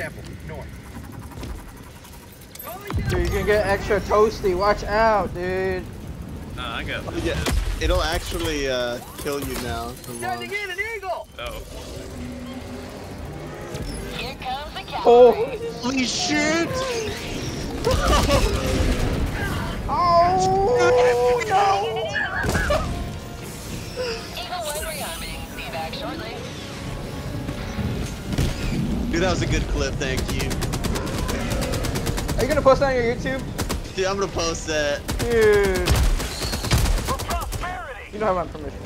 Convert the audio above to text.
Temple, north. Dude, you can get extra toasty. Watch out, dude. Nah, I got. Oh, yeah, it'll actually uh, kill you now. to Time to launch. get an eagle! Oh. Here comes the cavalry. Oh. Holy shit! Dude, that was a good clip, thank you. Are you gonna post that on your YouTube? Dude, I'm gonna post that. Dude. For prosperity! You don't have my permission.